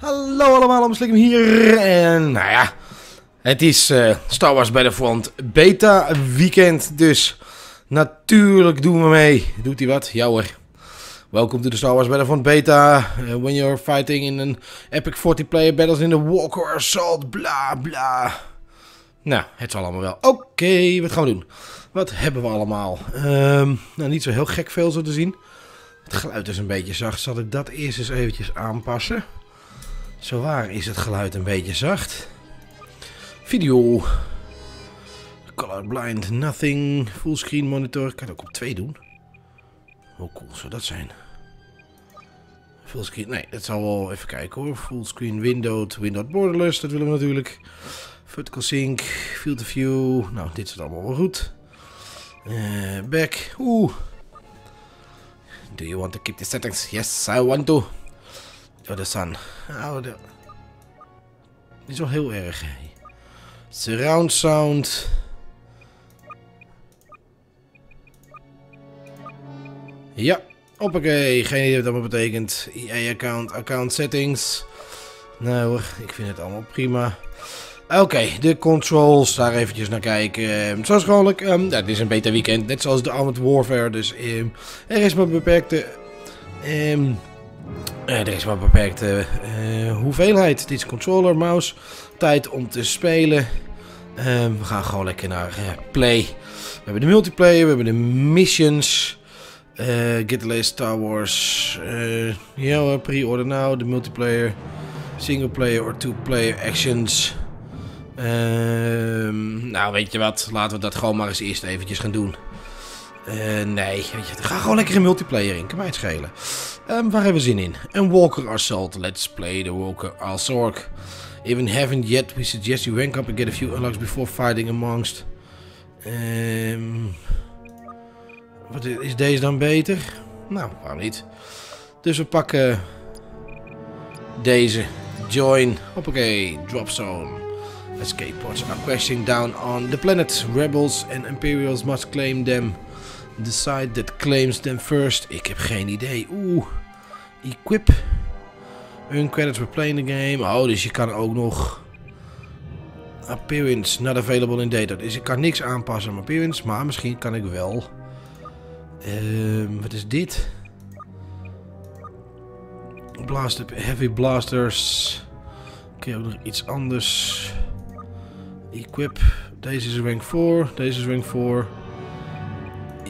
Hallo allemaal, Amslikum hier. En nou ja, het is uh, Star Wars Battlefront beta weekend. Dus natuurlijk doen we mee. Doet hij wat? Ja hoor. Welkom to the Star Wars Battlefront beta. Uh, when you're fighting in an epic 40-player battles in the Walker Assault. Bla bla. Nou, het zal allemaal wel. Oké, wat gaan we doen? Wat hebben we allemaal? Um, nou, niet zo heel gek veel zo te zien. Het geluid is een beetje zacht. Zal ik dat eerst eens eventjes aanpassen? Zo waar is het geluid een beetje zacht. Video. Colorblind, nothing. Fullscreen monitor. Kan ook op 2 doen. Hoe cool zou dat zijn? Fullscreen, nee, dat zal wel even kijken hoor. Fullscreen windowed, windowed borderless, dat willen we natuurlijk. Vertical sync, field of view. Nou, dit is allemaal wel goed. Uh, back, oeh. Do you want to keep the settings? Yes, I want to. De. Oh, de... Die is wel heel erg. Hey. Surround sound. Ja, hoppakee. Geen idee wat dat betekent. EA-account, account settings. Nou ik vind het allemaal prima. Oké, de controls, daar eventjes naar kijken. zoals gewoonlijk, um, ja, het is een beta weekend, net zoals de Armored Warfare. Dus um, er is maar beperkte uh, er is maar beperkte uh, hoeveelheid. Dit is controller, mouse. Tijd om te spelen. Uh, we gaan gewoon lekker naar uh, play. We hebben de multiplayer, we hebben de missions. Get the Star Wars. ja, pre-order now. De multiplayer. Single player of two player actions. Ehm, nou, weet je wat? Laten we dat gewoon maar eens eerst eventjes gaan doen. Uh, nee, ga gewoon lekker in multiplayer in. Kan mij het schelen. Um, waar hebben we zin in? Een Walker Assault. Let's play the Walker Assault. Even haven't yet, we suggest you rank up and get a few unlocks before fighting amongst. Um, wat is deze dan beter? Nou, waarom niet? Dus we pakken deze. Join. Hoppakee. Drop zone. Escape pods are crashing down on the planet. Rebels and Imperials must claim them. The side that claims them first. Ik heb geen idee. Oeh. Equip. Earn credits for playing the game. Oh, dus je kan ook nog... Appearance not available in data. Dus ik kan niks aanpassen aan appearance. Maar misschien kan ik wel... Um, wat is dit? Blaster, heavy blasters. Oké, ook nog iets anders. Equip. Deze is rank 4. Deze is rank 4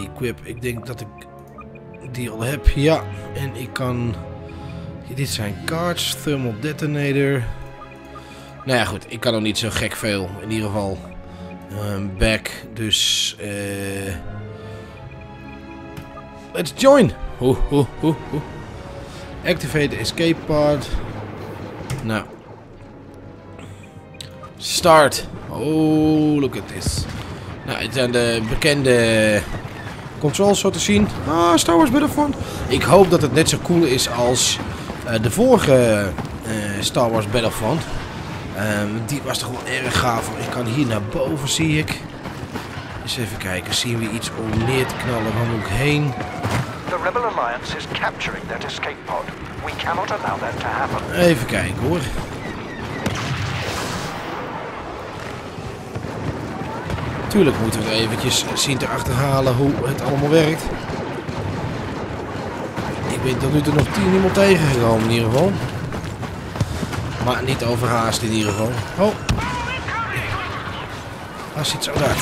equip. Ik denk dat ik die al heb. Ja, en ik kan... Dit zijn cards, thermal detonator. Nou ja, goed. Ik kan nog niet zo gek veel. In ieder geval um, back. Dus... Uh, let's join! Ho, ho, ho, ho. Activate the escape pod. Nou. Start. Oh, look at this. Nou, het zijn de bekende controls zo te zien. Ah, Star Wars Battlefront. Ik hoop dat het net zo cool is als uh, de vorige uh, Star Wars Battlefront. Um, die was toch wel erg gaaf. Ik kan hier naar boven, zie ik. Eens even kijken. Zien we iets om neer te knallen? Waar moet ik heen? The Rebel Alliance is capturing that escape pod. We cannot allow that to happen. Even kijken hoor. Tuurlijk moeten we eventjes zien te achterhalen hoe het allemaal werkt. Ik ben tot nu toe nog tien iemand tegengekomen in ieder geval. Maar niet overhaast in ieder geval. Oh. Waar zit zo daar?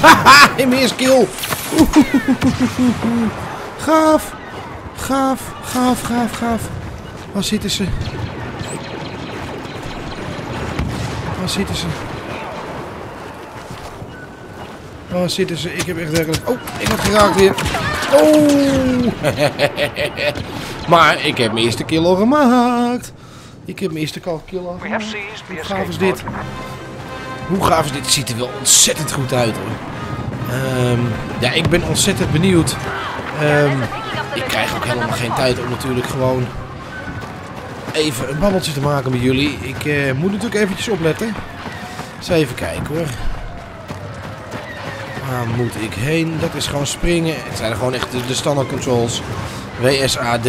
Haha, meer kill. Gaaf. Gaaf, gaaf, gaaf, gaaf. Waar zitten ze? Waar zitten ze? Waar zitten ze? Ik heb echt werkelijk... Oh, ik word geraakt weer. Oh! maar ik heb mijn eerste kill al gemaakt. Ik heb mijn eerste kill al gemaakt. Hoe gaaf is dit? Hoe gaaf is dit? Het ziet er wel ontzettend goed uit hoor. Um, ja, ik ben ontzettend benieuwd. Um, ik krijg ook helemaal geen tijd om natuurlijk gewoon even een babbeltje te maken met jullie. Ik uh, moet natuurlijk eventjes opletten. Eens even kijken hoor. Waar moet ik heen? Dat is gewoon springen. Het zijn gewoon echt de, standaard controls. WSAD. Ga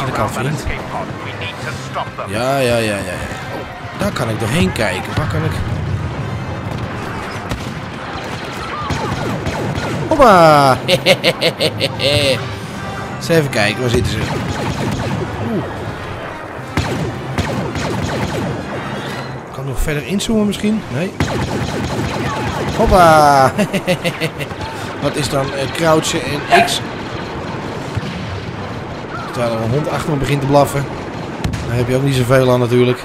aan de kant, vriend. them. Ja, ja, ja, ja. ja. Oh, daar kan ik doorheen kijken. Waar kan ik... Hoppa! Eens even kijken, waar zitten ze? Nog verder inzoomen misschien? Nee. Hoppa! Wat is dan crouchen en X? Terwijl er een hond achter me begint te blaffen. Daar heb je ook niet zoveel aan natuurlijk.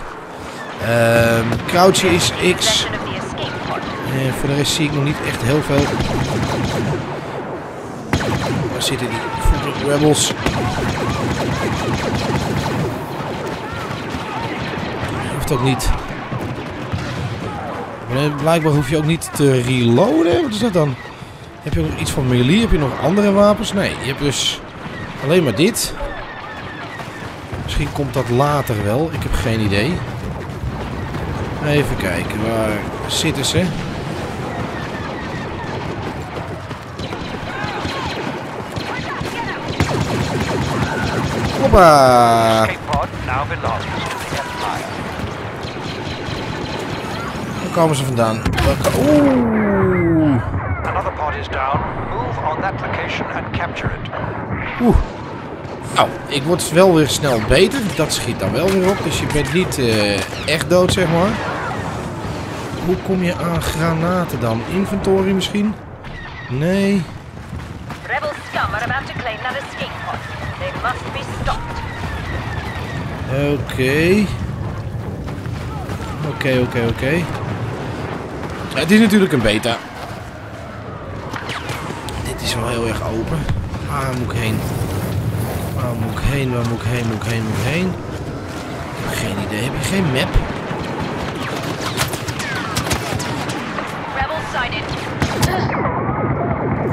Crouchen is X. En voor de rest zie ik nog niet echt heel veel. Waar zitten die rebels? Hoeft ook niet. Blijkbaar hoef je ook niet te reloaden. Wat is dat dan? Heb je nog iets van melee? Heb je nog andere wapens? Nee, je hebt dus alleen maar dit. Misschien komt dat later wel. Ik heb geen idee. Even kijken, waar zitten ze? Hoppa! Escape pod now belongs to the Empire. Waar komen ze vandaan? Welke- Oeh! Another pod is down. Move on that location and capture it. Oeh. Nou, ik word wel weer snel beter. Dat schiet dan wel weer op. Dus je bent niet eh, echt dood, zeg maar. Hoe kom je aan granaten dan? Inventory misschien? Nee. Rebel scum are about to claim that escape pod. They must be stopped. Oké. Oké, oké, oké. Het is natuurlijk een beta. Dit is wel heel erg open. Waar moet ik heen? Waar moet ik heen? Waar moet ik heen? Moet ik heen? Moet ik heen? Ik heb geen idee. Heb je geen map? Rebel sighted.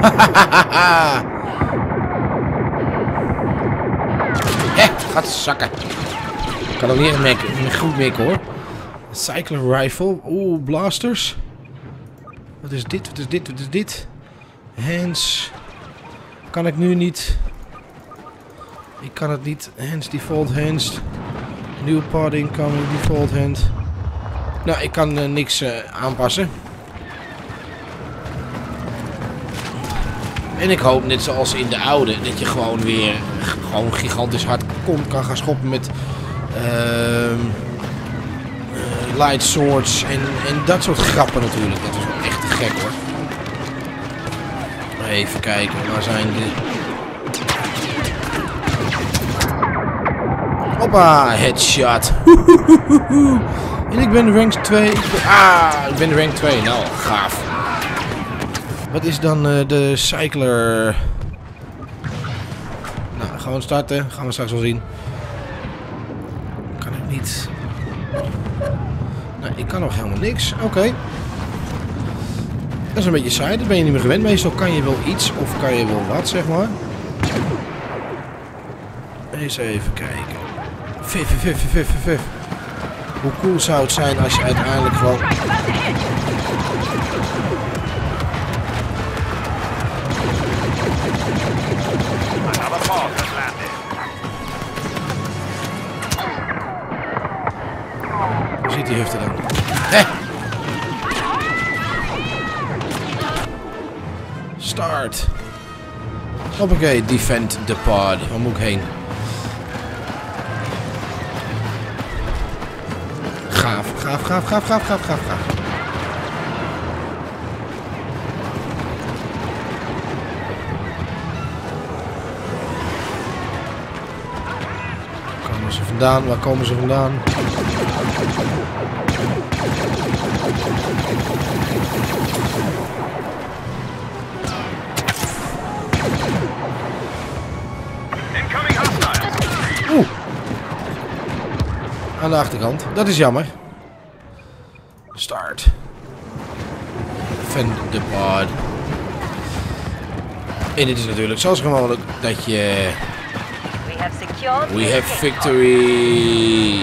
Hé, gaat zakken. Ik kan ook niet echt goed mikken hoor. Cycler rifle. Oeh, blasters. Wat is dit? Wat is dit? Wat is dit? Hands. Kan ik nu niet. Ik kan het niet. Hands, default hands. Nieuwe pod incoming, default hand. Nou, ik kan eh, niks eh, aanpassen. En ik hoop, net zoals in de oude, dat je gewoon weer gewoon gigantisch hard komt kan gaan schoppen met eh, light swords en, en dat soort grappen natuurlijk. Dat te hoor. Even kijken, waar zijn de... Hoppa, headshot. en ik ben rank 2. Ik ben, ah, ik ben rank 2. Nou, gaaf. Wat is dan eh, de cycler? Nou, gewoon starten. Gaan we straks wel zien. Kan ik niet. Nee, ik kan nog helemaal niks. Oké. Dat is een beetje saai. Dat ben je niet meer gewend. Meestal kan je wel iets of kan je wel wat, zeg maar. Eens even kijken. Vif, vif, vif, vif, vif. Hoe cool zou het zijn als je uiteindelijk gewoon... Hoppakee, defend the pod. Waar moet ik heen? Gaaf, gaaf, gaaf, gaaf, gaaf, gaaf, gaaf, gaaf. Waar komen ze vandaan? Waar komen ze vandaan? Aan de achterkant. Dat is jammer. Start. Defend the pod. En dit is natuurlijk zoals gewoonlijk dat je... We have victory.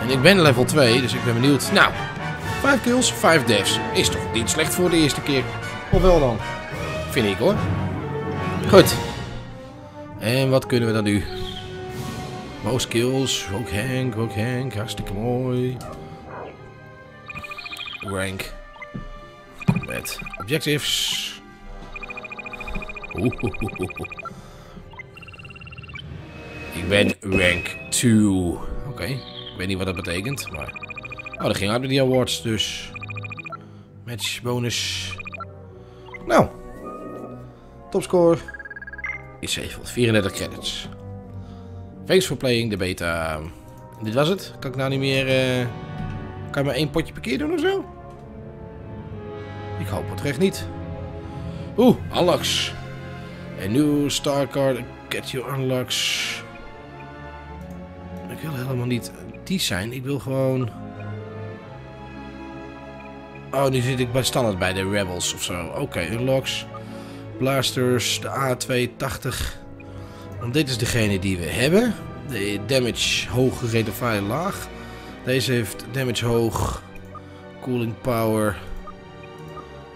En ik ben level 2, dus ik ben benieuwd. Nou, 5 kills, 5 deaths. Is toch niet slecht voor de eerste keer? Of wel dan? Vind ik hoor. Goed. En wat kunnen we dan nu? Most kills, ook Hank, ook Hank, hartstikke mooi. Rank. Combat. Objectives. Ik ben rank 2. Oké, ik weet niet wat dat betekent, maar... Oh, dat ging uit met die awards, dus... Match bonus. Nou. Topscore. Is 734 credits. Thanks for playing de beta. Dit was het. Kan ik nou niet meer... eh, kan je maar één potje per keer doen of zo? Ik hoop het echt niet. Oeh, unlocks. Een nieuw star card. Get your unlocks. Ik wil helemaal niet die zijn. Ik wil gewoon... Oh, nu zit ik bij standaard bij de Rebels of zo. Oké, unlocks. Blasters, de A280. Want dit is degene die we hebben. De damage hoog, rate laag. Deze heeft damage hoog, cooling power.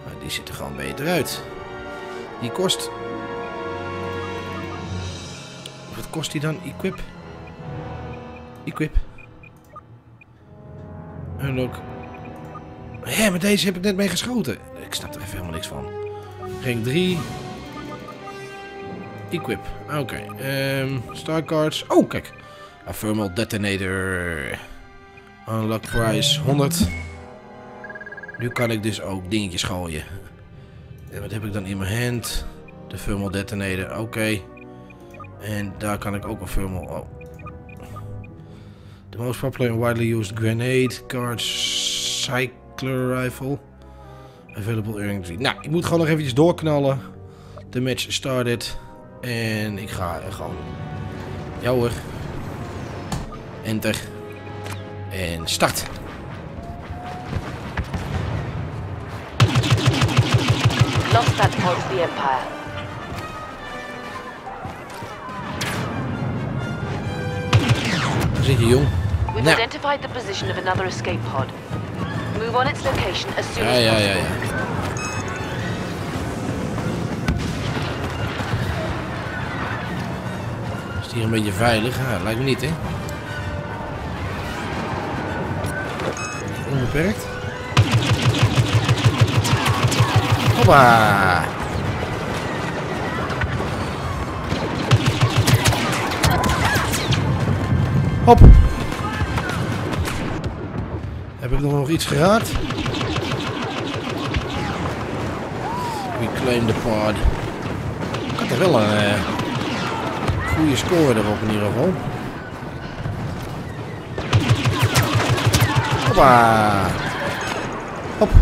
Maar die ziet er gewoon beter uit. Die kost... Wat kost die dan? Equip? Equip. Unlock. Hé, maar deze heb ik net mee geschoten. Ik snap er even helemaal niks van. Rank 3. Equip. Oké. ehm star cards. Oh, kijk. A thermal detonator. Unlock price 100. Nu kan ik dus ook dingetjes gooien. En wat heb ik dan in mijn hand? De thermal detonator. Oké. En daar kan ik ook een thermal... Oh. The most popular and widely used grenade cards cycler rifle. Available earning 3. Nou, ik moet gewoon nog eventjes doorknallen. De match started. En ik ga er gewoon... Ja hoor. Enter. En start. Lost that to the Empire. Daar zit je jong. We've Nou. identified the position of another escape pod. Move on its location as soon Ja, as ja, possible. ja, ja. Het hier een beetje veilig? Ja, lijkt me niet, hè? Onbeperkt. Hoppa! Hop! Heb ik nog iets geraakt? Reclaim the pod. Ik had er wel een eh, goede score erop in ieder geval. Hoppa! Hop!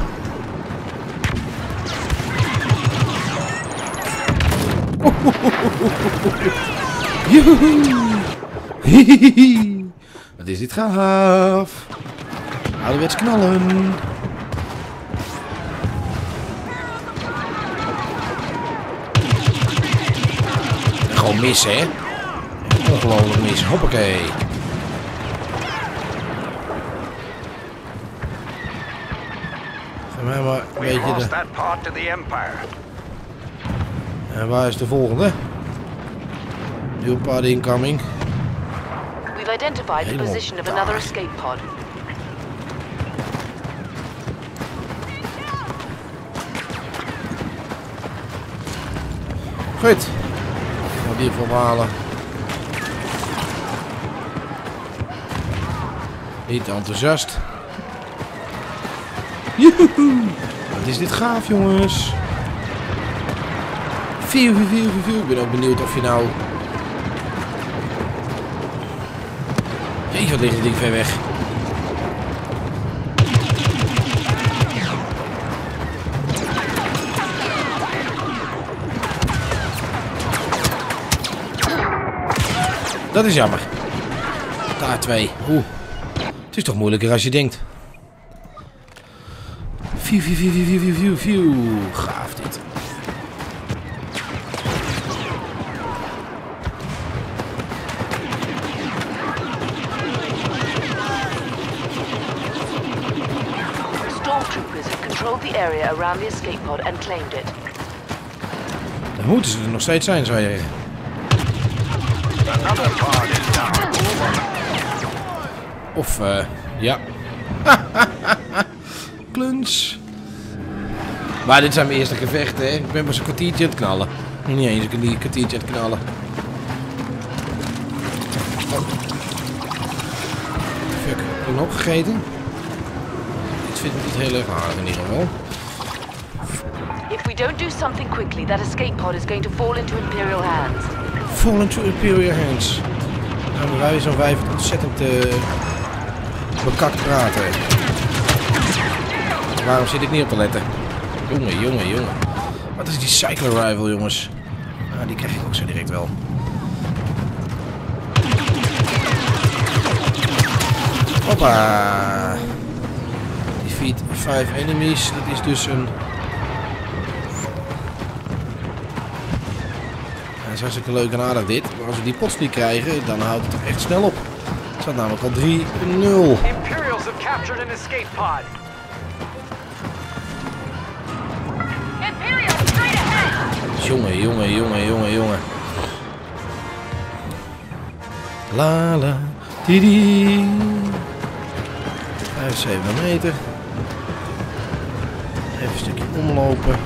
Wat is dit gaaf! Ouderwets knallen! Gewoon missen, hè? Ongelooflijk mis. Hoppakee. Mij maar een beetje de... En waar is de volgende? Nieuw pad incoming. We've identified the position of another escape pod. Goed. Gaan we die even Niet enthousiast. Joehoe. Wat is dit gaaf, jongens. Vier, vier, vier, vier. Ik ben ook benieuwd of je nou... Jeetje, wat ligt dit ding ver weg. Dat is jammer. Daar twee. Oeh. Het is toch moeilijker als je denkt. View, view, view, view, view, view, view. Gaaf dit. Stormtroopers have controlled the area around the escape pod and claimed it. Dan moeten ze er nog steeds zijn, zou je zeggen. Another pod is down. Move on. Of, eh, ja. Kluns. Maar dit zijn mijn eerste gevechten, hè. Ik ben pas een kwartiertje aan het knallen. Nog Niet eens een kwartiertje aan het knallen. Oh. Fuck, heb ik nog gegeten? Dit vind ik niet heel erg aardig in ieder geval. If we don't do something quickly, that escape pod is going to fall into Imperial hands. Fall into Imperial Hands. Nou, maar wij zo'n wijf ontzettend eh bekakt praten. Waarom zit ik niet op te letten? Jongen, jongen, jongen. Wat is die Cycler Rival, jongens? Ah, die krijg ik ook zo direct wel. Hoppa. Defeat 5 enemies. Dat is dus een... Dat is hartstikke leuk en aardig dit. Maar als we die pots niet krijgen, dan houdt het echt snel op. Het staat namelijk al 3-0. Imperials have captured an escape pod. Imperial, straight ahead! Jongen, jongen, jongen, jongen, jongen. La la, di di. 75 meter. Even een stukje omlopen.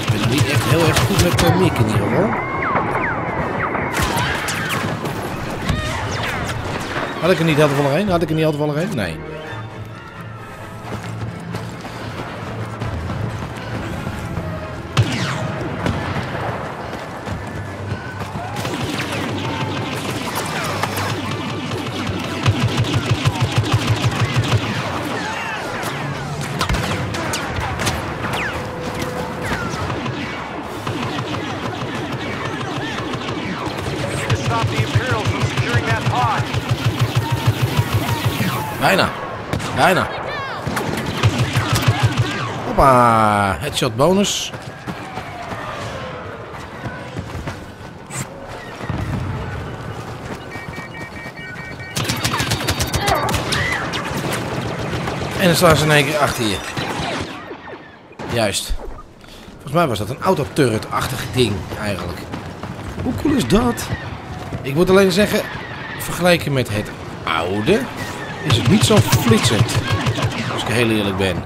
Ik ben nog niet echt heel erg Mick in ieder geval. Had ik er niet heel toevallig heen? Had ik er niet heel toevallig heen? Nee. Bijna. Hoppa. Headshot bonus. En dan staan ze in één keer achter je. Juist. Volgens mij was dat een autoturret-achtig ding eigenlijk. Hoe cool is dat? Ik moet alleen zeggen, vergelijken met het oude is het niet zo flitsend. Als ik heel eerlijk ben.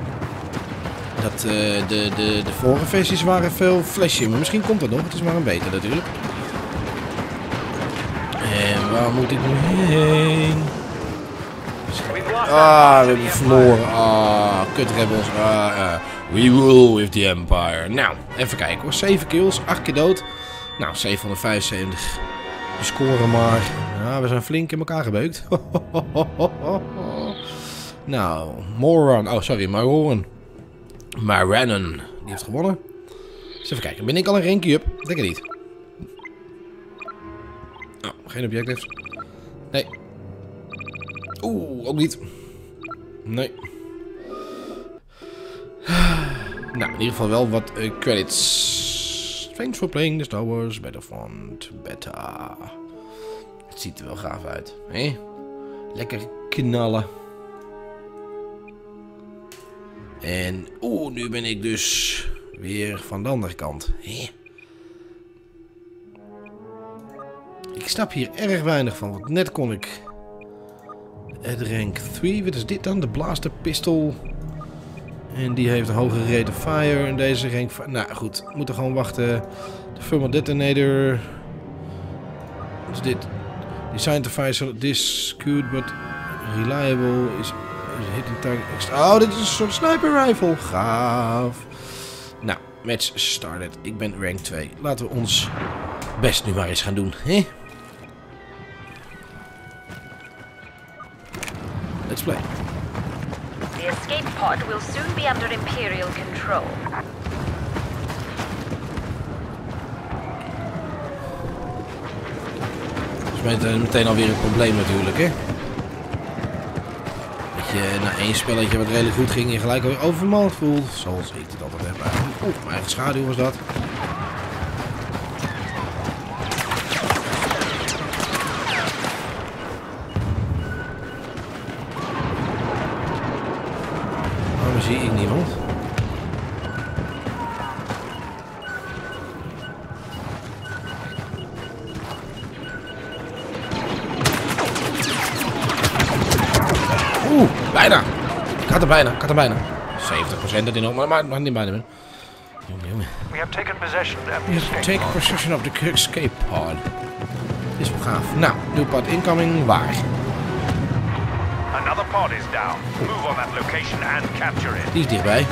Dat, eh, de, de, de vorige versies waren veel flesje, maar misschien komt dat nog. Het is maar een beter natuurlijk. En waar moet ik nu heen? Ah, we hebben verloren. Ah, kut rebels. Ah, ah. we rule with the empire. Nou, even kijken hoor. 7 kills, 8 keer dood. Nou, 775. De scoren maar. Ja, we zijn flink in elkaar gebeukt. nou, Moran. Oh, sorry, Maroran. Maranon. Die heeft gewonnen. Eens even kijken. Ben ik al een rankie up? Denk het niet. Oh, geen objectives. Nee. Oeh, ook niet. Nee. Nou, in ieder geval wel wat eh, credits. Thanks for playing the Star Wars Battlefront Beta. Het ziet er wel gaaf uit. Hè? Lekker knallen. En oeh, nu ben ik dus weer van de andere kant. Hè? Ik snap hier erg weinig van, want net kon ik het rank 3. Wat is dit dan? De Blaster Pistol. En die heeft een hogere rate of fire. En deze rank... Nou goed, we moeten gewoon wachten. De Thermal Detonator. Wat is dit? Fire so this good but reliable is, hitting target. Oh, dit is een soort sniper rifle. Gaaf. Nou, match started. Ik ben rank 2. Laten we ons best nu maar eens gaan doen. Hè? Let's play. The escape pod will soon be under Imperial control. Dat is met- meteen alweer een probleem natuurlijk, hè? Dat je na één spelletje wat redelijk goed ging, je gelijk alweer overmand voelt. Zoals ik het altijd heb eigenlijk. Oeh, mijn eigen schaduw was dat. Bijna, ik had er bijna. 70% dat in nog, maar maar niet bijna. Jongen, jongen. We have taken possession of the escape take pod. possession of the escape pod. Is wel gaaf. Nou, nieuw pad incoming, waar? Another pod is down. Move on that location and capture it. Die is dichtbij.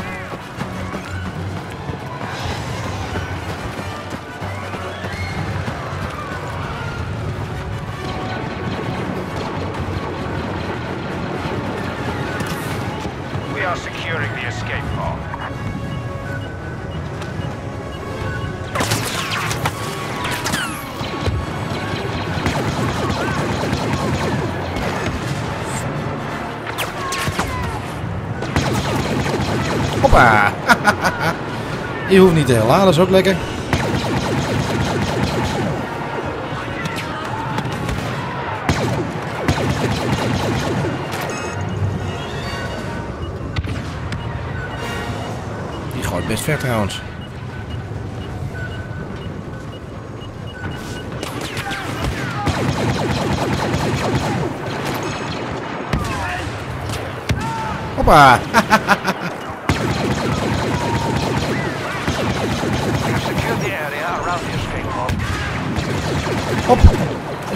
Je hoeft niet te herladen, dat is ook lekker. Die gooit best ver trouwens. Hoppa!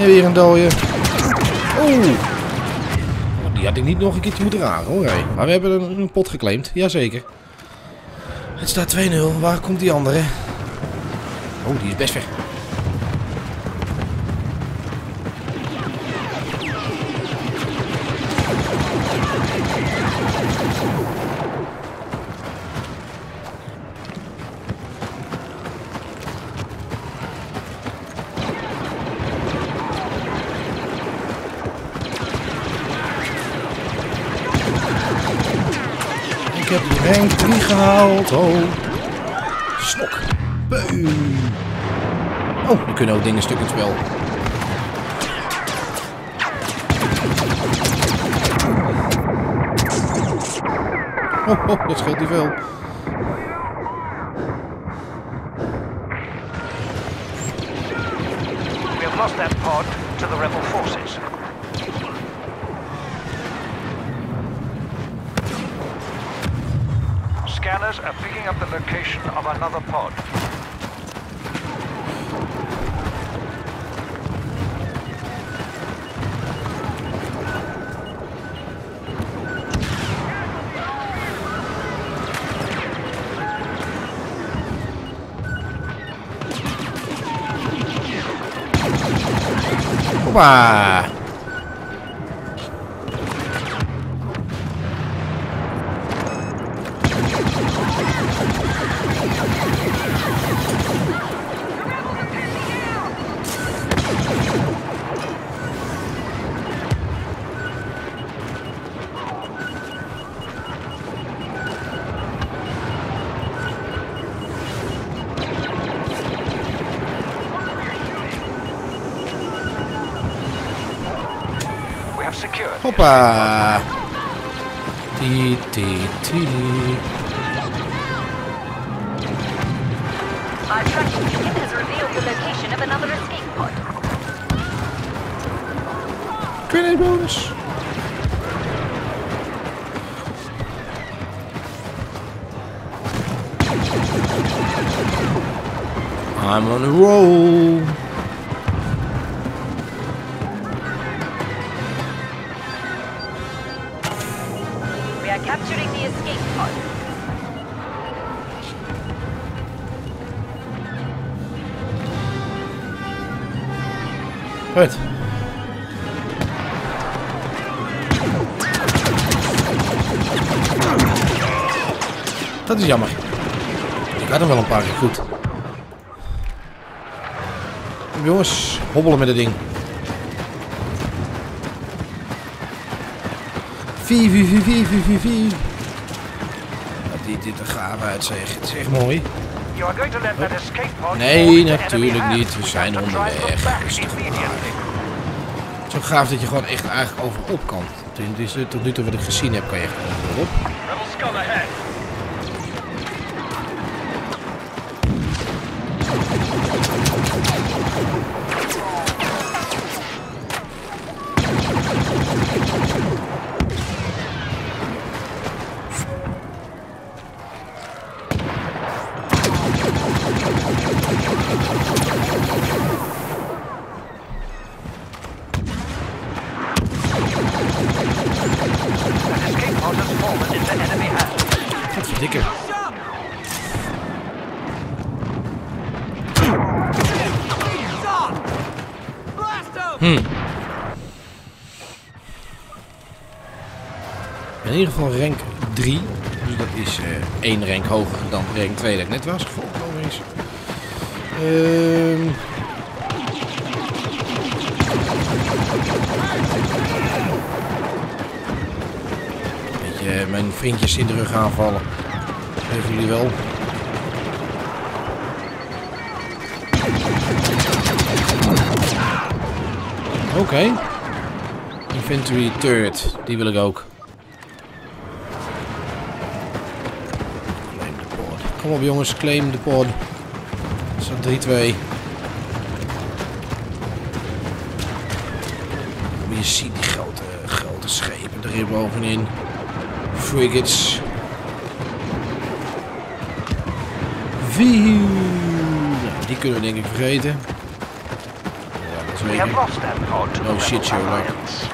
Weer een. Oeh. Oh, Die had ik niet nog een keertje moeten raken hoor. hé. Maar we hebben een, een pot geclaimd. Jazeker. Het staat 2-0. Waar komt die andere? Oh, die is best ver. Oh. Snok. Beu. Oh, er kunnen ook dingen stuk in spel. Oh, oh, dat scheelt niet veel. We have lost that pod to the rebel forces. Scanners are picking up the location of another pod. Hoppa. Our tracking beacon has revealed the location of another escape pod. Grenade bonus. I'm on a roll. Dat is jammer. Ik had hem wel een paar goed. Jongens, hobbelen met het ding. Vie, vie, vie, vie, vie, vie, vie. Dit er gaaf uit zeg. Het is echt mooi. Nee, natuurlijk niet. We zijn onderweg. is ook gaaf dat je gewoon echt eigenlijk overop kan. Dus, eh, Tot nu toe wat ik gezien heb kan je echt overop. Rank 2 dat ik net was. Volgens is. Ehm. Beetje mijn vriendjes in de rug aanvallen. Even jullie wel. Oké. Infantry turret, die wil ik ook. Kom op jongens, claim de pod. Zo 3-2. Maar je ziet die grote, grote schepen er hier bovenin. Frigates. Vieuw. Nou, die kunnen we denk ik vergeten. Ja, dat is Oh, shit, Sherlock. Alliance.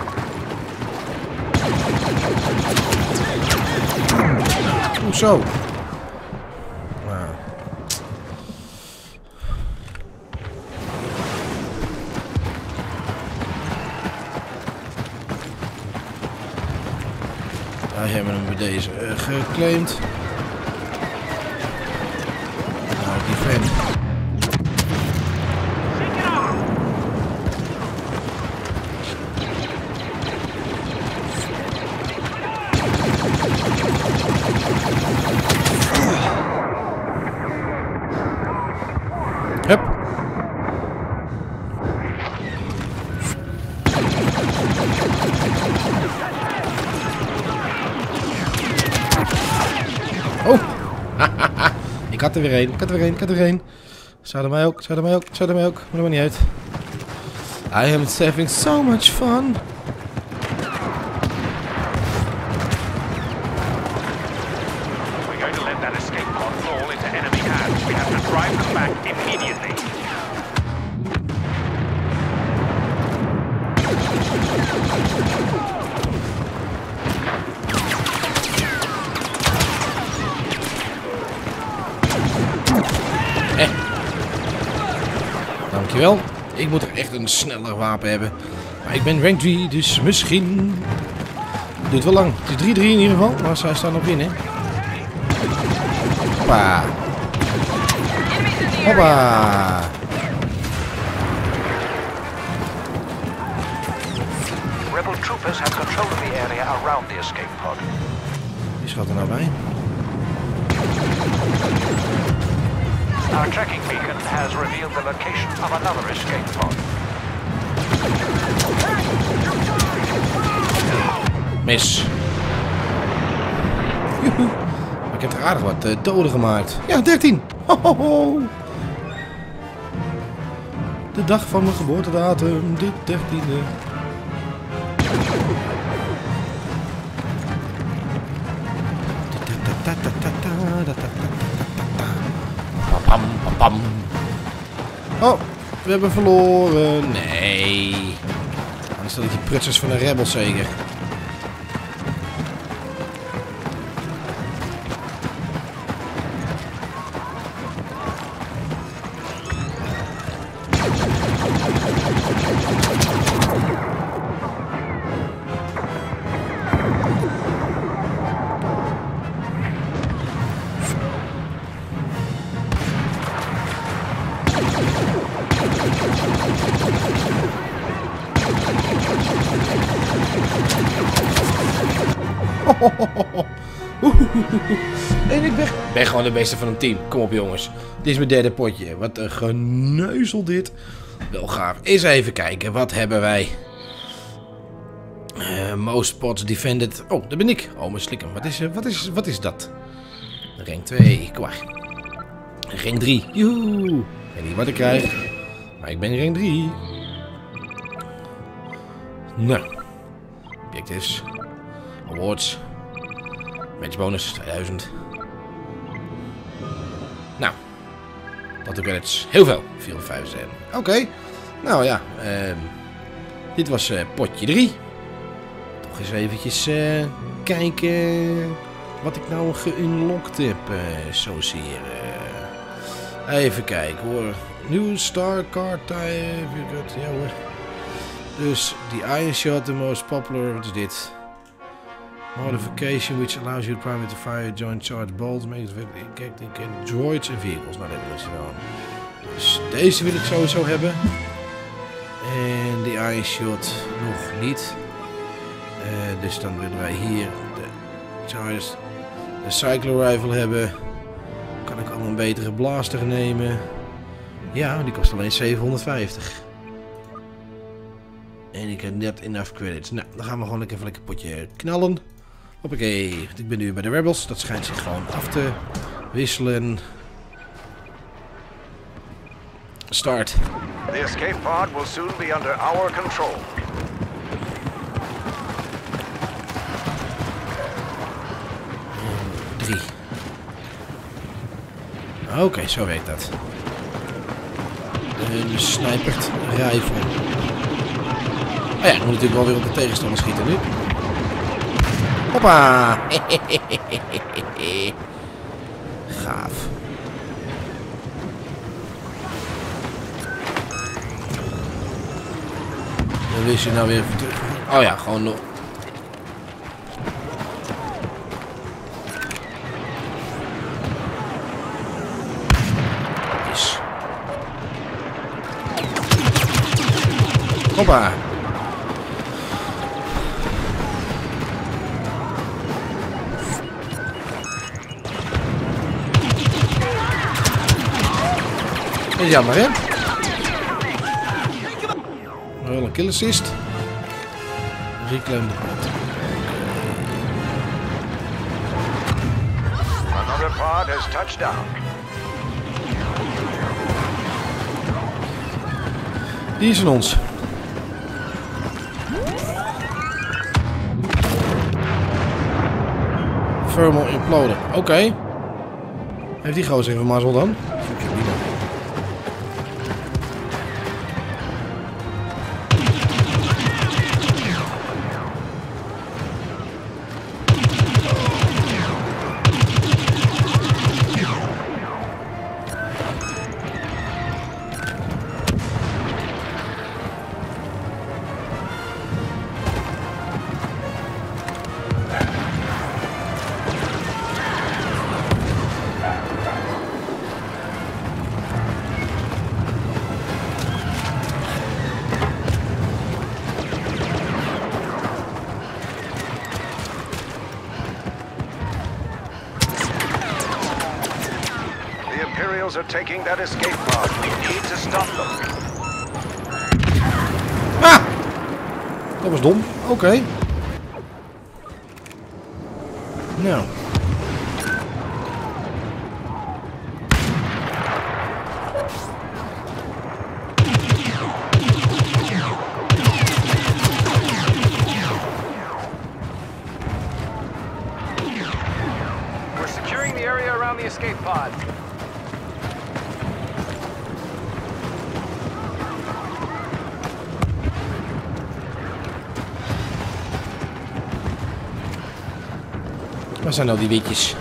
Oeh, zo. Nou. Wij deze eh, geclaimd. Er weer. Ik had er weer. Ik had er weer één. Zouden mij ook. Zouden mij ook. Zouden mij ook. Maar dat maakt niet uit. I am having so much fun. Dankjewel. Ik moet er echt een sneller wapen hebben. Maar ik ben rank 3, dus misschien... Duurt wel lang. Het is 3-3 in ieder geval, maar zij staan op winnen. Hoppa. Hoppa. Rebel troopers have control of the area around the escape pod. Wie schat er nou bij? Our tracking beacon has revealed the location of another escape pod. Mis. Maar ik heb er aardig wat eh, doden gemaakt. Ja, 13. Hohoho. De dag van mijn geboortedatum, de 13e. Oh, we hebben verloren. Nee. Anders dat die prutsers van de rebels zeker. Beste van het team. Kom op jongens. Dit is mijn derde potje. Wat een geneuzel dit. Wel gaaf. Eens even kijken. Wat hebben wij? Eh, most spots defended. Oh, daar ben ik. Oh, mijn slikker. Wat is, eh, wat is, wat is dat? Rank 2. Kwa. Rank 3. Joehoe. Ik weet niet wat ik krijg. Maar ik ben rank 3. Nou. Objectives. Awards. Matchbonus 2000. Nou. Dat ook credits. Heel veel. 475. Oké. Nou ja. ehm, dit was eh, potje 3. Toch eens eventjes eh, kijken wat ik nou geunlocked heb. eh zozeer. even kijken hoor. Nieuw star card type. Ja hoor. Dus die Iron Shot, the most popular, wat is dit? Modification which allows you to prime to fire joint charge bolts, makes droids en vehicles. Nou, dat hebben we. Dus deze wil ik sowieso hebben. En die Iron Shot nog niet. Eh, dus dan willen wij hier de Chargers, de Cyclo Rifle hebben. Kan ik al een betere blaster nemen. Ja, die kost alleen 750. En ik heb net enough credits. Nou, dan gaan we gewoon lekker even lekker potje knallen. Hoppakee, ik ben nu bij de Rebels. Dat schijnt zich gewoon af te wisselen. Start. The escape pod will soon be under our control. Drie. Oké, zo werkt dat. De, de snipert rifle. Oh ja, ik moet natuurlijk wel weer op de tegenstander schieten nu. Hoppa! Gaaf. Dan wist je nou weer terug. Oh ja, gewoon nog. Is. Hoppa. Is jammer, hè? Wel een kill assist. Reclaim de pot. Another pod has touched down. Die is van ons. Thermal imploder. Oké. Heeft die gozer even mazzel dan? Dat was dom. Oké. Nou. Zijn nou die witjes?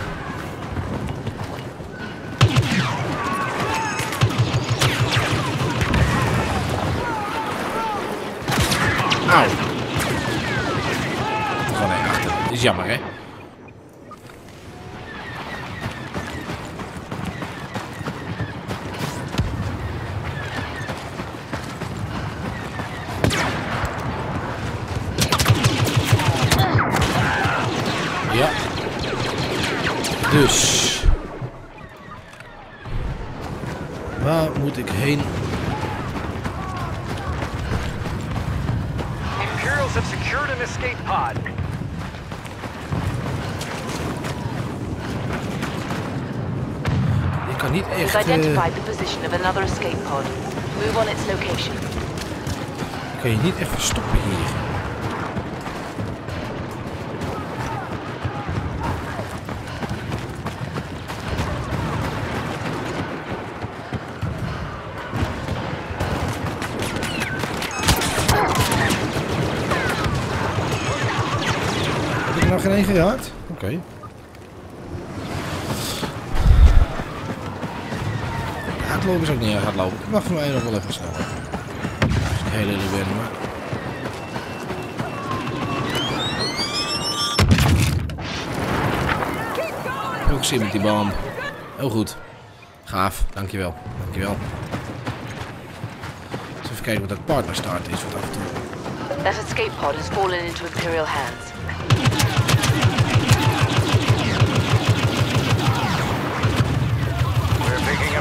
hardlopen is ook niet gaat lopen. Ik mag voor mij nog wel even snel. Dat is een hele hele win, maar... met die bom. Heel goed. Gaaf, dankjewel. Dankjewel. Eens even kijken wat dat partner start is wat af en toe. That escape pod has fallen into Imperial hands.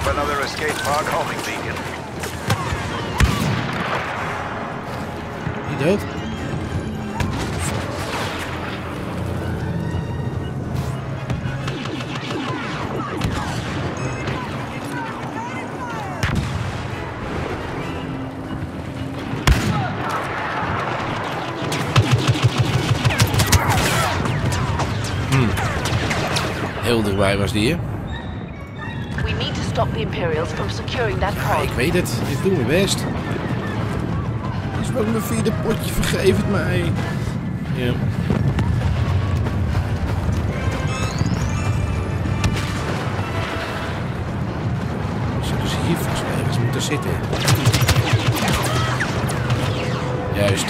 Up another escape pod homing beacon. Niet dood? Hmm. Heel dichtbij was die, hè? The Imperials from securing that. Ik weet het, ik doe mijn best. Het is wel mijn vierde potje, vergeef het mij. Ja. Ze dus hier vast ergens moeten zitten. Juist.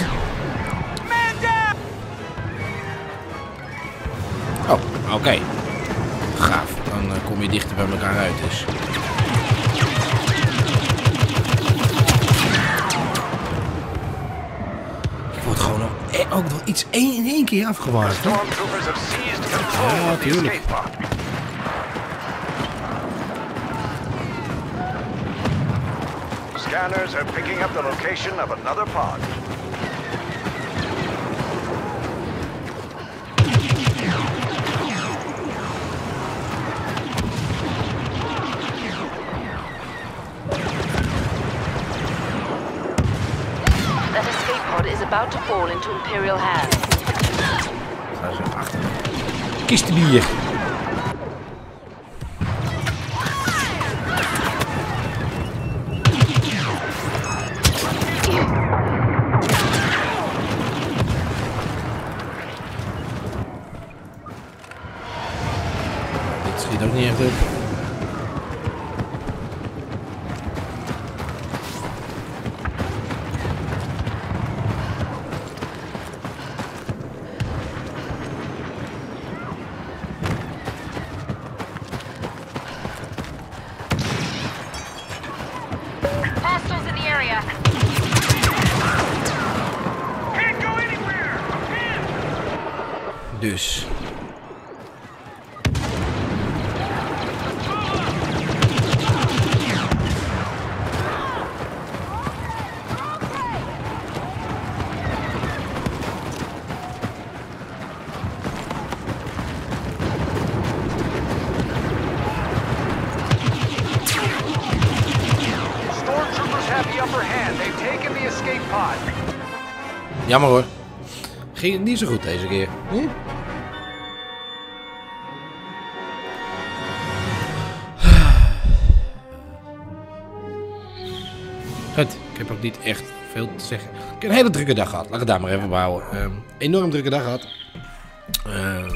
Oh, oké. Gaaf. Dan eh, kom je dichter bij elkaar uit dus. Iets één, in één keer afgewaard. Stormtroopers have seized control Ja, of the tuurlijk. escape pod. Scanners are picking up the location of another pod. About to fall into Imperial hands. Kies de bier. Jammer hoor. Ging het niet zo goed deze keer. Hm? Goed, ik heb ook niet echt veel te zeggen. Ik heb een hele drukke dag gehad. Laat het daar maar even bouwen. Ehm enorm drukke dag gehad. Ehm,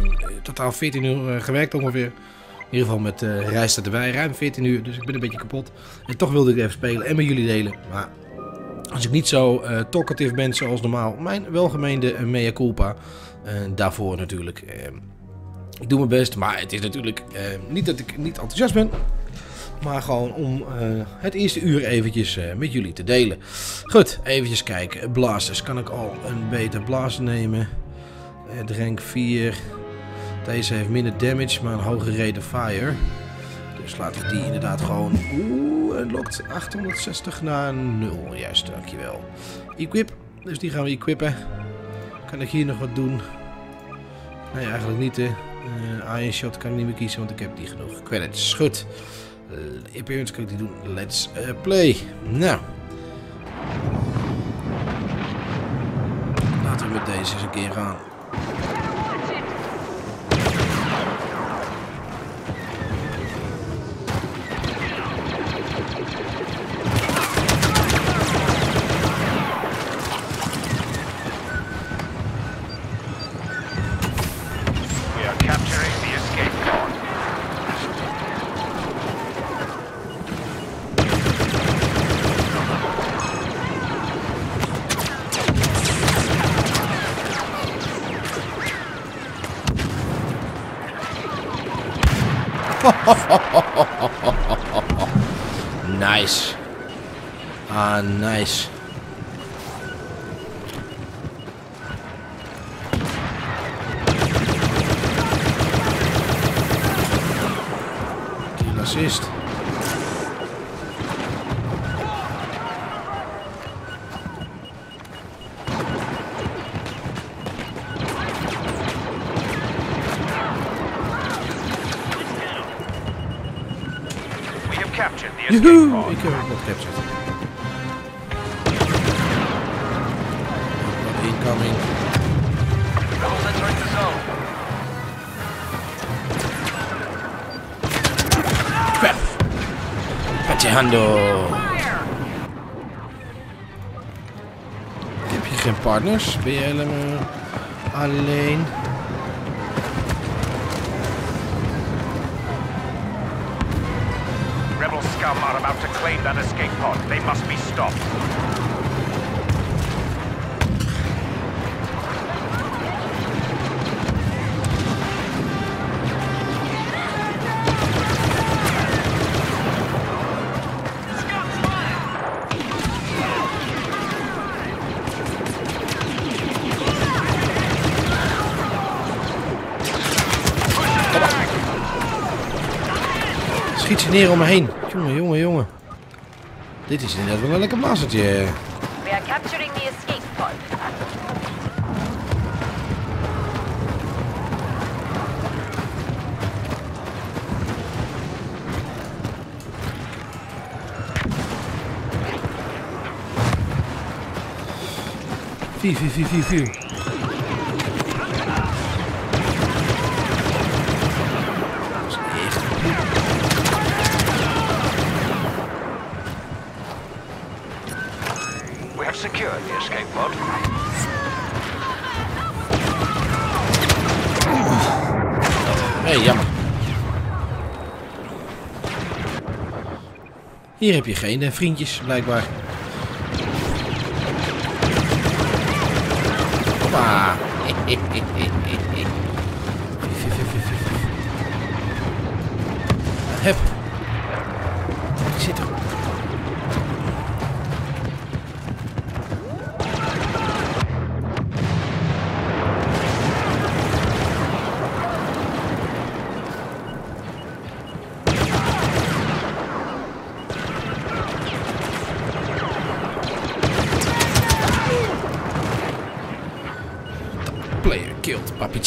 totaal 14 uur eh, gewerkt ongeveer. In ieder geval met eh reis erbij. Ruim 14 uur, dus ik ben een beetje kapot. En toch wilde ik even spelen en met jullie delen. Maar als ik niet zo eh talkative ben zoals normaal, mijn welgemeende eh, mea culpa. Eh, daarvoor natuurlijk. ik doe mijn best, maar het is natuurlijk niet dat ik niet enthousiast ben. Maar gewoon om het eerste uur eventjes met jullie te delen. Goed, eventjes kijken. Blasters. Kan ik al een beter blaster nemen? De rank 4. Deze heeft minder damage, maar een hogere rate of fire. Dus laten we die inderdaad gewoon... Oeh, en lokt 860 naar 0. Juist, dankjewel. Equip. Dus die gaan we equippen. Kan ik hier nog wat doen? Nee, eigenlijk niet. Hè. Eh, Iron Shot kan ik niet meer kiezen, want ik heb die genoeg. Credits, goed. Uh, appearance kan ik die doen. Let's eh, play. Nou. Laten we met deze eens een keer gaan. We are capturing the escape pod. Nice. Ah, nice. Kill assist. We have captured the escape Joehoe! pod. Ik heb het nog captured. Wat incoming. Rebels entering the zone. Crap. Pachehando. Oh. Heb je geen partners? Ben je helemaal alleen? Rebel scum are about to claim that escape pod. They must be stopped. Neer om me heen. Jongen, jongen, jongen. Dit is inderdaad wel een lekker blasertje. We are capturing the escape pod. Vier, vier, vier, vier, vier. Hier heb je geen eh, vriendjes, blijkbaar.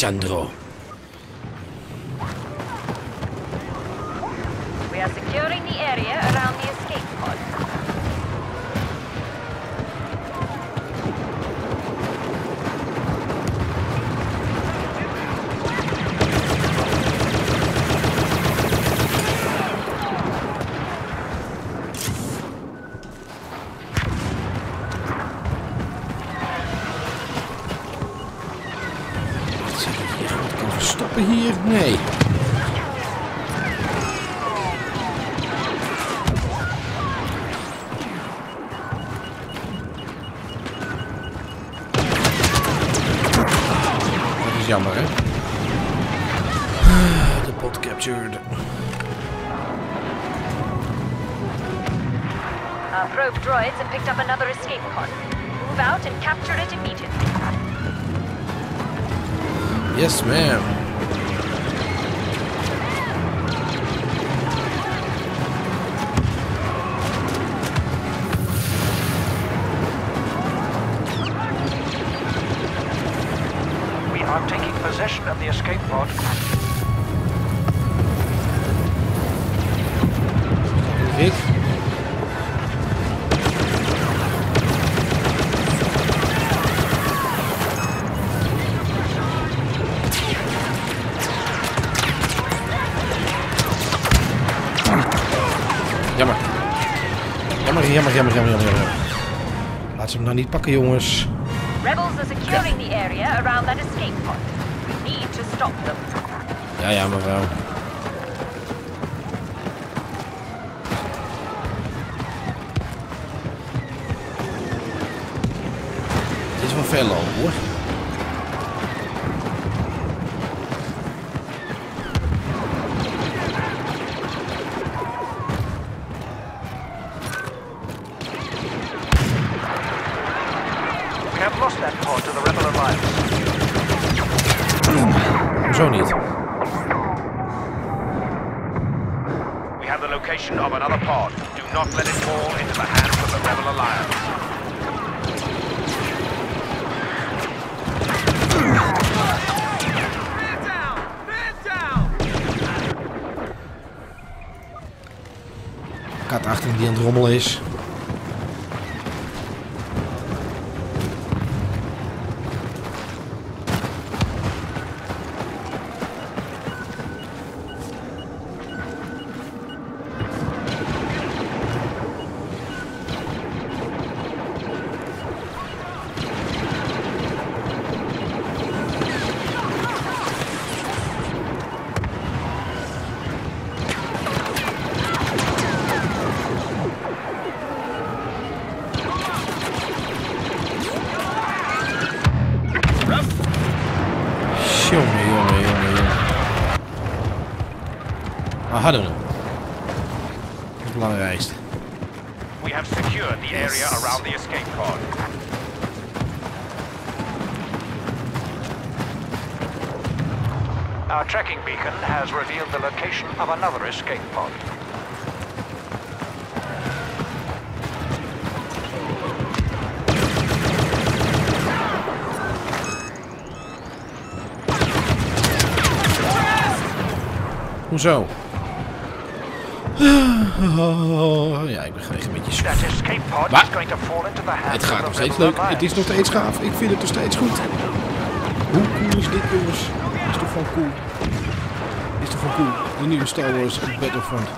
Alejandro. Are taking possession of the escape pod. Jammer. Jammer, jammer, jammer, jammer. Laat ze hem nou niet pakken, jongens. Rebels are securing the area around that pod. We need to stop them. Ja, ja, mevrouw. Het is wel veel lopen, We hadden hem. Dat is het belangrijkste. We have secured the area around the escape pod. Our tracking beacon has revealed the location of another escape pod. Hoezo? Ja, ik begrijp een beetje That zo. escape pod Maar- Het gaat nog steeds leuk. Het is nog steeds gaaf. Ik vind het nog steeds goed. Hoe cool is dit, jongens? Is toch van cool? Is toch van cool? De nieuwe Star Wars Battlefront.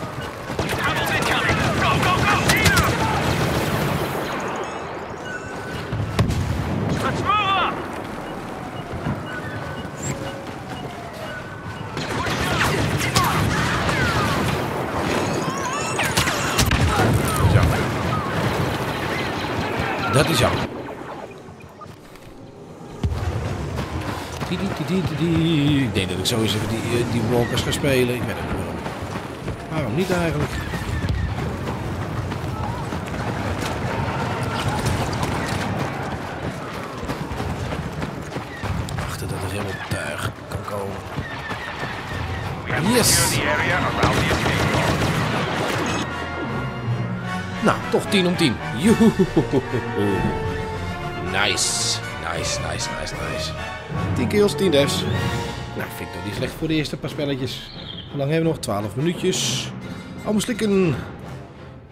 Zo eens even die, eh, die walkers ga spelen. Ik weet het niet waarom. Niet eigenlijk? Wachten dat er helemaal tuig kan komen. Yes. Nou, toch 10 om 10. Joehoe. Nice. Nice, nice, nice, nice. 10 kills, 10 deaths. Nou, vind ik toch niet slecht voor de eerste paar spelletjes. Hoe lang hebben we nog? 12 minuutjes. Allemaal slikken.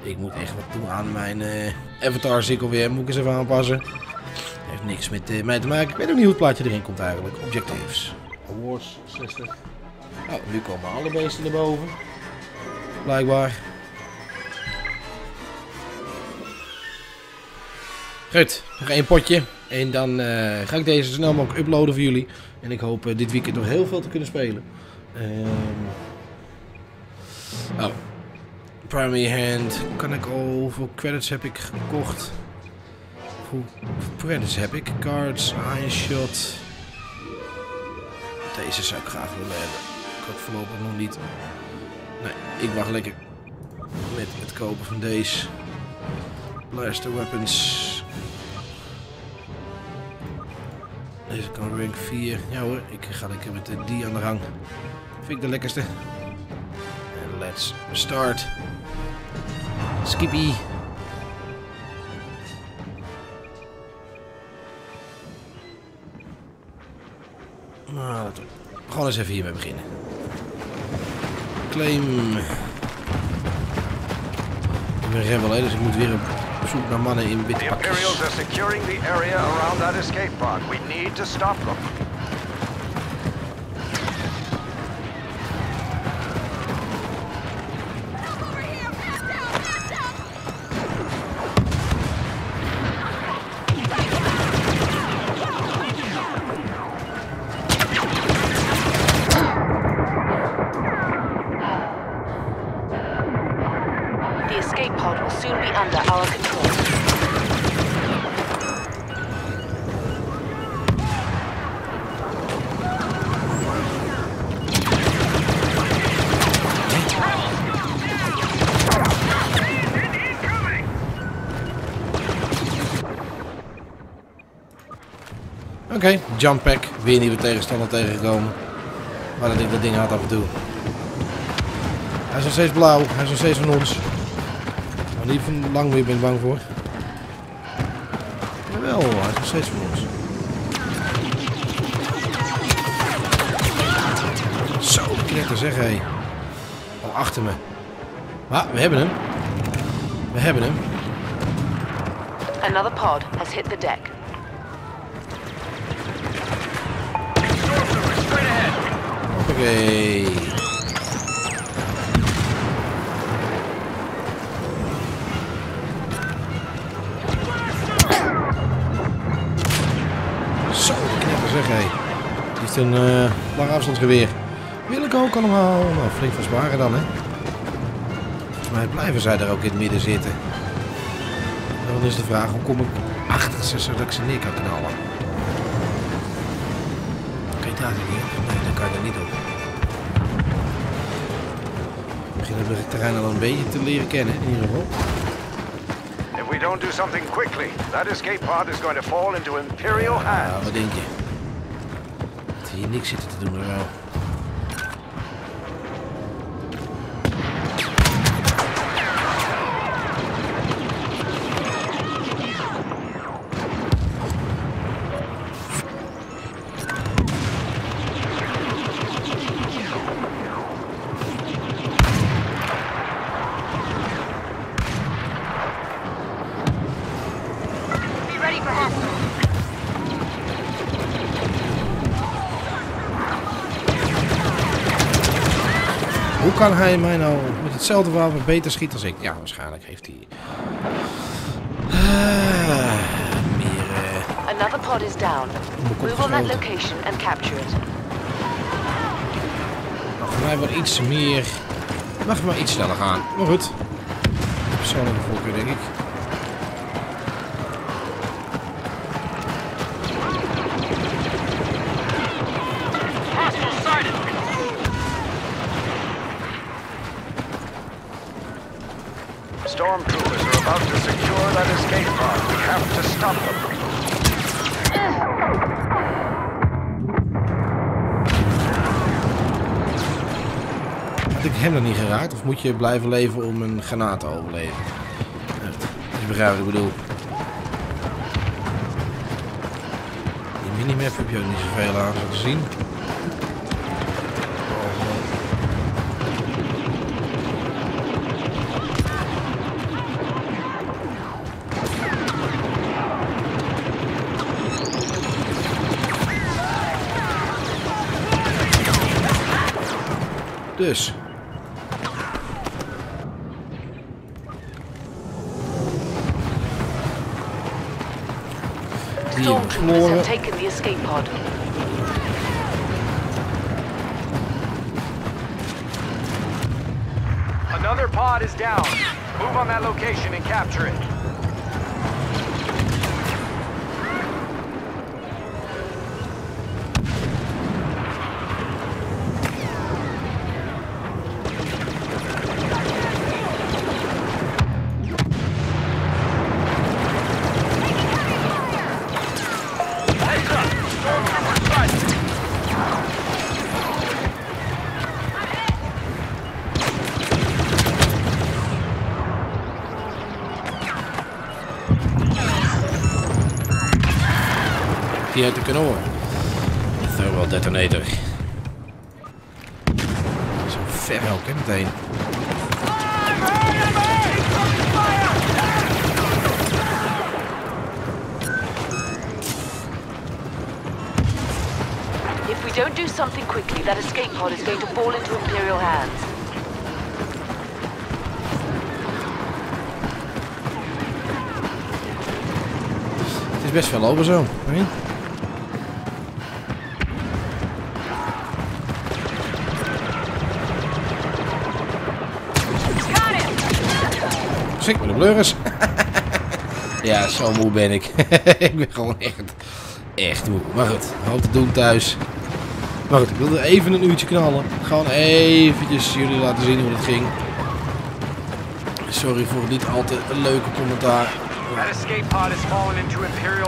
Ik moet echt wat doen aan mijn eh avatar sikkel weer. Moet ik eens even aanpassen. Heeft niks met eh, mij te maken. Ik weet ook niet hoe het plaatje erin komt eigenlijk. Objectives. Awards 60. Oh, nu komen alle beesten naar boven. Blijkbaar. Goed, nog één potje. En dan eh, ga ik deze zo snel mogelijk uploaden voor jullie. En ik hoop eh, dit weekend nog heel veel te kunnen spelen. Ehm. Oh. Primary Hand. Kan ik al... Hoeveel credits heb ik gekocht? Hoeveel credits heb ik? Cards, Iron Shot. Deze zou ik graag willen hebben. Ik had voorlopig nog niet. Nee, ik wacht lekker met het kopen van deze. Blaster Weapons. Deze kan rank 4. Ja hoor, ik ga lekker met de die aan de gang. Vind ik de lekkerste. Let's start. Skippy. Nou, laten we gewoon eens even hiermee beginnen. Claim. Ik ben rebel, hè, dus ik moet weer op zoek naar mannen in The. Imperials are securing the area around that escape pod. We need to stop them. will soon be under our control. Oké, okay, jump pack. Weer nieuwe tegenstander tegengekomen. Maar dat ik dat ding had af en toe. Hij is nog steeds blauw. Hij is nog steeds van ons. Maar niet van lang meer ben ik bang voor. Jawel, hij is nog steeds van ons. Zo, de knetter zeg hé. Al achter me. Maar we hebben hem. We hebben hem. Another pod has hit the deck. Hoppakee. Zo, Is een eh lang afstandsgeweer. Wil ik ook allemaal. Nou, flink van zware dan hè. Maar blijven zij daar ook in het midden zitten. En dan is de vraag, hoe kom ik achter ze zodat ik ze neer kan knallen? Kan je daar niet op? Nee, dan kan je er niet op. Ik begin het terrein al een beetje te leren kennen, in ieder geval. If we don't do something quickly, that escape pod is going to fall into Imperial Ja, hands. wat denk je? Hier niks zitten te doen, maar hij mij nou met hetzelfde wapen beter schieten als ik? Ja, waarschijnlijk heeft hij... Ah, meer... eh, Another pod is down. Move on that location and capture it. Mag mij wel iets meer... Mag maar iets sneller gaan. Maar goed. Persoonlijke voorkeur, denk ik. Moet je blijven leven om een granaat te overleven? Je begrijpt wat ik bedoel. Die minimap heb je ook niet zoveel aan te zien. Escape pod. Another pod is down. Move on that location and capture it. Die uit de kanoor. Thermal detonator. Zo ver ook, hè, meteen. If we don't do something quickly, that escape pod is going to fall into Imperial hands. Het is best veel open zo. hè? Ja, zo moe ben ik. ik ben gewoon echt, echt moe. Maar goed, hoop te doen thuis. Maar goed, ik wilde even een uurtje knallen. Gewoon eventjes jullie laten zien hoe het ging. Sorry voor niet altijd een leuke commentaar.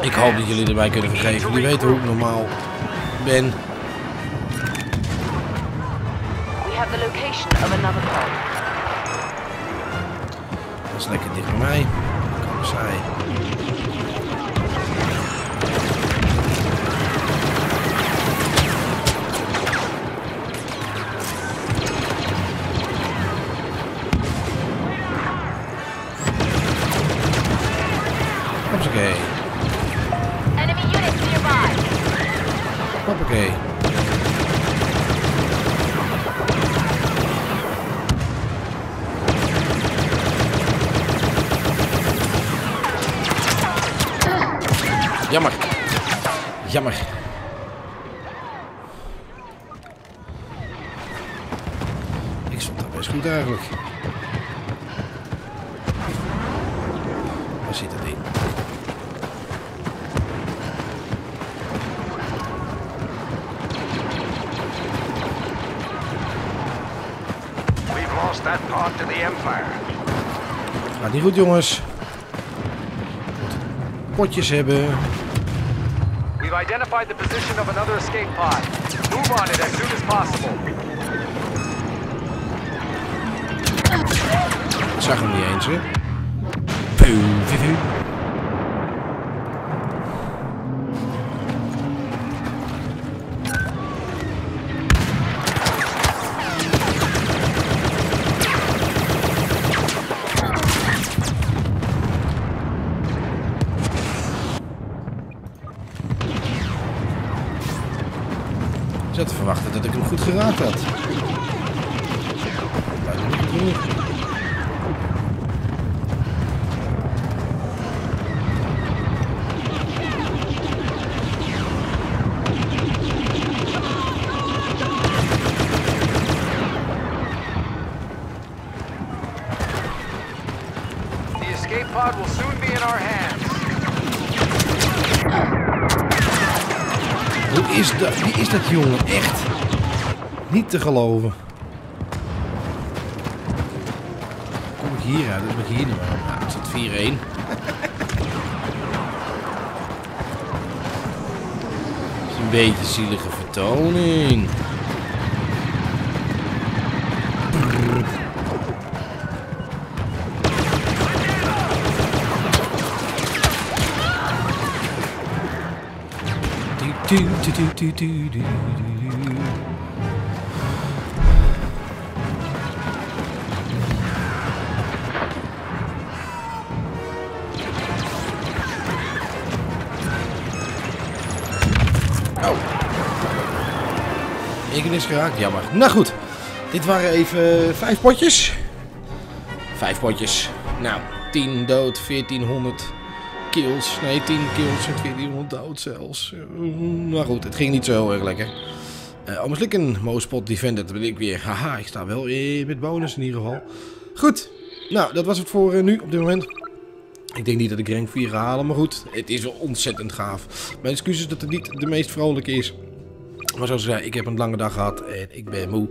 Ik hoop dat jullie erbij kunnen vergeven. Jullie weten hoe ik normaal ben. Niet goed jongens. Potjes hebben. We've identified the position of another escape pod. Move on it as soon as possible. Ik zag hem niet eens hè. Puh, escape pod will soon be in our hands. Hoe is dat? Wie is dat jongen? Echt. Niet te geloven. Kom ik hier uit? Dat ik hier meer. Nou, het zit 4-1. Dat is een beetje zielige vertoning. Ik is geraakt, jammer. Nou goed, dit waren even vijf potjes. Vijf potjes. Nou, 10 dood, 1400 kills. Nee, 10 kills en 1400 dood zelfs. Mm, Maar goed, het ging niet zo heel erg lekker. Uh, Omus Likken, Mospot Defender, dat ben ik weer. Haha, ik sta wel eh, met bonus in ieder geval. Goed, nou, dat was het voor eh, nu op dit moment. Ik denk niet dat ik rank 4 ga halen, maar goed, het is wel ontzettend gaaf. Mijn excuses dat het niet de meest vrolijke is. Maar zoals ik zei, ik heb een lange dag gehad en ik ben moe.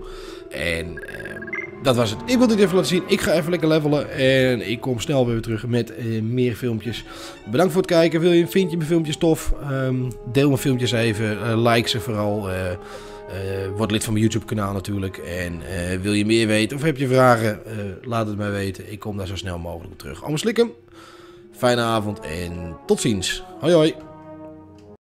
En eh, dat was het. Ik wilde dit even laten zien. Ik ga even lekker levelen en ik kom snel weer terug met eh, meer filmpjes. Bedankt voor het kijken. Wil je, vind je mijn filmpjes tof? Ehm, deel mijn filmpjes even. eh, like ze vooral. eh, word lid van mijn YouTube kanaal natuurlijk. En wil je meer weten of heb je vragen? laat het mij weten. Ik kom daar zo snel mogelijk op terug. Allemaal slikken. Fijne avond en tot ziens. Hoi hoi.